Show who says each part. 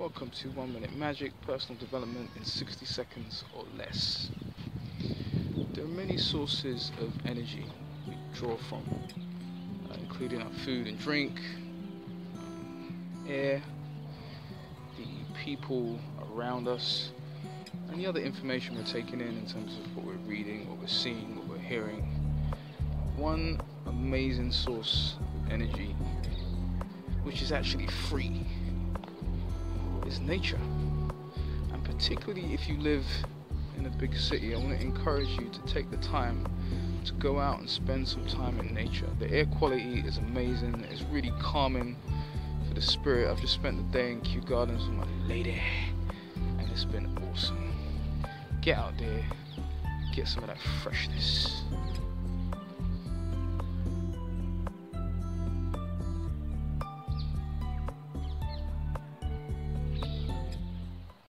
Speaker 1: Welcome to One Minute Magic Personal Development in 60 seconds or less. There are many sources of energy we draw from, uh, including our food and drink, air, the people around us, and the other information we're taking in in terms of what we're reading, what we're seeing, what we're hearing. One amazing source of energy, which is actually free is nature. And particularly if you live in a big city, I want to encourage you to take the time to go out and spend some time in nature. The air quality is amazing, it's really calming for the spirit. I've just spent the day in Kew Gardens with my lady, and it's been awesome. Get out there, get some of that freshness.